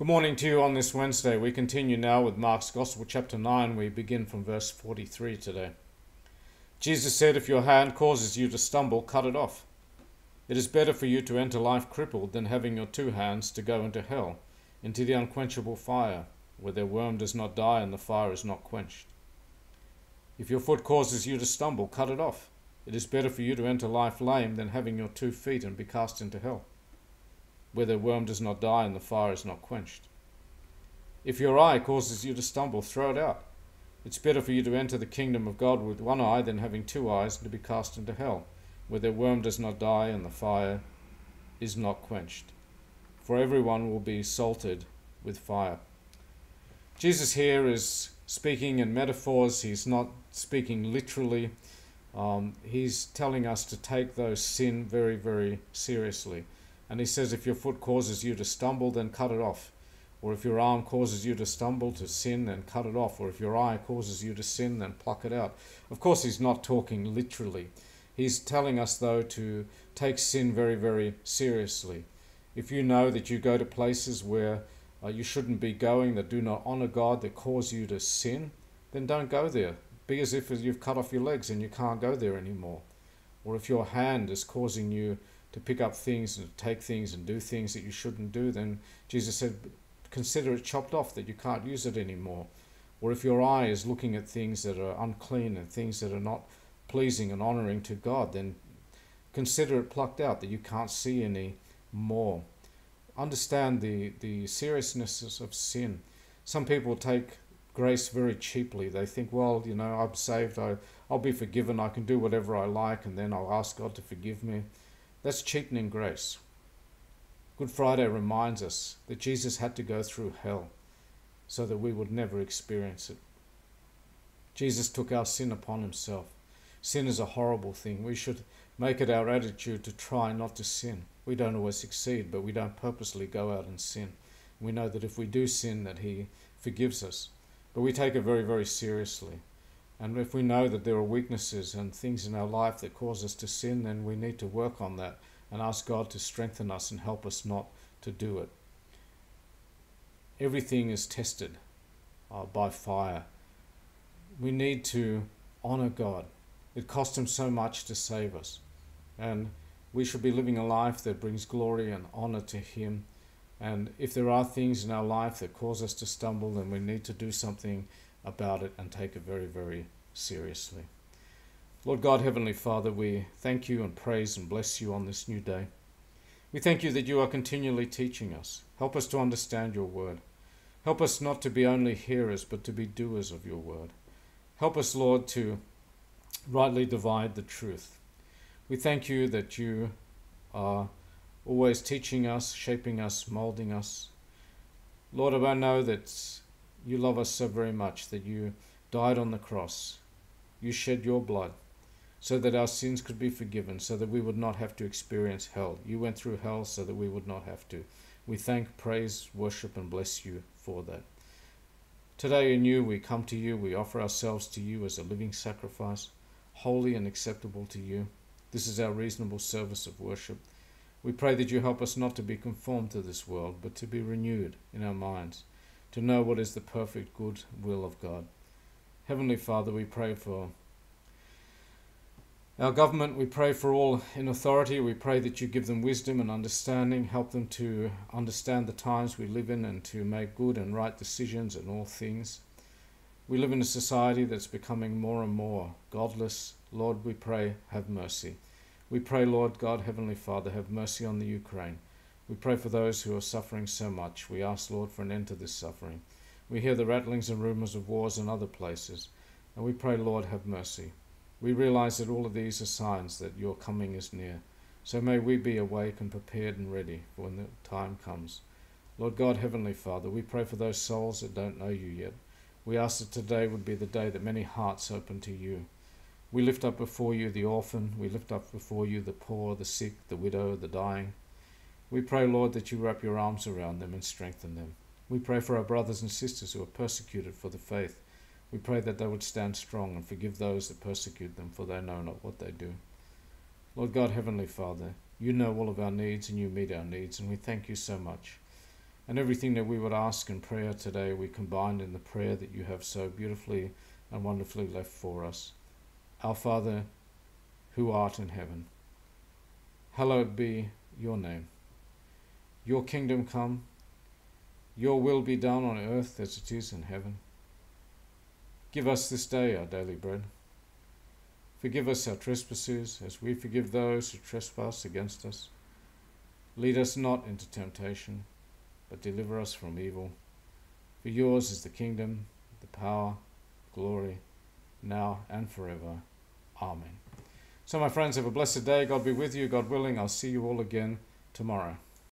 Good morning to you on this Wednesday. We continue now with Mark's Gospel, chapter 9. We begin from verse 43 today. Jesus said, If your hand causes you to stumble, cut it off. It is better for you to enter life crippled than having your two hands to go into hell, into the unquenchable fire, where their worm does not die and the fire is not quenched. If your foot causes you to stumble, cut it off. It is better for you to enter life lame than having your two feet and be cast into hell where the worm does not die and the fire is not quenched. If your eye causes you to stumble, throw it out. It's better for you to enter the kingdom of God with one eye than having two eyes and to be cast into hell, where the worm does not die and the fire is not quenched. For everyone will be salted with fire. Jesus here is speaking in metaphors, he's not speaking literally. Um, he's telling us to take those sin very, very seriously. And he says, if your foot causes you to stumble, then cut it off. Or if your arm causes you to stumble, to sin, then cut it off. Or if your eye causes you to sin, then pluck it out. Of course, he's not talking literally. He's telling us, though, to take sin very, very seriously. If you know that you go to places where uh, you shouldn't be going, that do not honor God, that cause you to sin, then don't go there. Be as if you've cut off your legs and you can't go there anymore. Or if your hand is causing you to pick up things and take things and do things that you shouldn't do, then Jesus said, consider it chopped off that you can't use it anymore. Or if your eye is looking at things that are unclean and things that are not pleasing and honoring to God, then consider it plucked out that you can't see any more. Understand the, the seriousness of sin. Some people take grace very cheaply. They think, well, you know, I'm saved, I, I'll be forgiven, I can do whatever I like, and then I'll ask God to forgive me. That's cheapening grace. Good Friday reminds us that Jesus had to go through hell so that we would never experience it. Jesus took our sin upon himself. Sin is a horrible thing. We should make it our attitude to try not to sin. We don't always succeed, but we don't purposely go out and sin. We know that if we do sin that he forgives us. But we take it very, very seriously. And if we know that there are weaknesses and things in our life that cause us to sin, then we need to work on that and ask God to strengthen us and help us not to do it. Everything is tested uh, by fire. We need to honor God. It cost Him so much to save us. And we should be living a life that brings glory and honor to Him. And if there are things in our life that cause us to stumble, then we need to do something about it and take it very, very seriously. Lord God, Heavenly Father, we thank you and praise and bless you on this new day. We thank you that you are continually teaching us. Help us to understand your word. Help us not to be only hearers, but to be doers of your word. Help us, Lord, to rightly divide the truth. We thank you that you are always teaching us, shaping us, molding us. Lord, I know that you love us so very much that you died on the cross. You shed your blood so that our sins could be forgiven, so that we would not have to experience hell. You went through hell so that we would not have to. We thank, praise, worship, and bless you for that. Today, you, we come to you, we offer ourselves to you as a living sacrifice, holy and acceptable to you. This is our reasonable service of worship. We pray that you help us not to be conformed to this world, but to be renewed in our minds to know what is the perfect good will of God. Heavenly Father, we pray for our government, we pray for all in authority. We pray that you give them wisdom and understanding, help them to understand the times we live in and to make good and right decisions in all things. We live in a society that's becoming more and more godless. Lord, we pray, have mercy. We pray, Lord God, Heavenly Father, have mercy on the Ukraine. We pray for those who are suffering so much. We ask, Lord, for an end to this suffering. We hear the rattlings and rumors of wars in other places, and we pray, Lord, have mercy. We realize that all of these are signs that your coming is near. So may we be awake and prepared and ready for when the time comes. Lord God, Heavenly Father, we pray for those souls that don't know you yet. We ask that today would be the day that many hearts open to you. We lift up before you the orphan, we lift up before you the poor, the sick, the widow, the dying. We pray, Lord, that you wrap your arms around them and strengthen them. We pray for our brothers and sisters who are persecuted for the faith. We pray that they would stand strong and forgive those that persecute them, for they know not what they do. Lord God, Heavenly Father, you know all of our needs and you meet our needs, and we thank you so much. And everything that we would ask in prayer today, we combine in the prayer that you have so beautifully and wonderfully left for us. Our Father, who art in heaven, hallowed be your name. Your kingdom come, your will be done on earth as it is in heaven. Give us this day our daily bread. Forgive us our trespasses as we forgive those who trespass against us. Lead us not into temptation, but deliver us from evil. For yours is the kingdom, the power, glory, now and forever. Amen. So, my friends, have a blessed day. God be with you. God willing, I'll see you all again tomorrow.